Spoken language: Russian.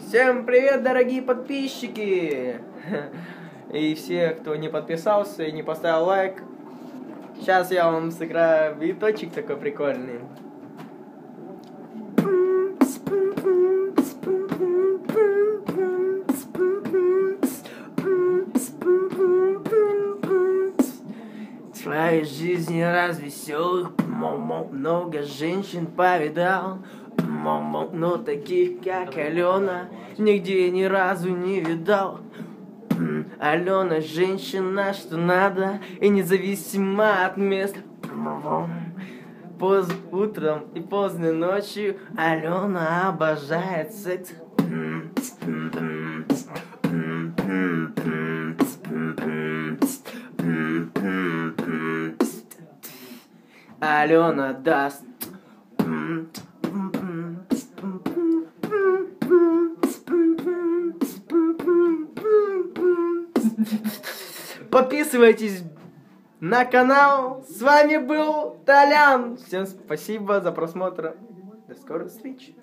Всем привет, дорогие подписчики! И все, кто не подписался и не поставил лайк. Сейчас я вам сыграю биточек такой прикольный. В своей жизни развеселых много женщин повидал но таких, как Алена, нигде ни разу не видал. Алена женщина, что надо, и независимо от места. Поз утром и поздней ночью Алена обожает секс. Алена даст Подписывайтесь на канал. С вами был Толян. Всем спасибо за просмотр. До скорых встреч.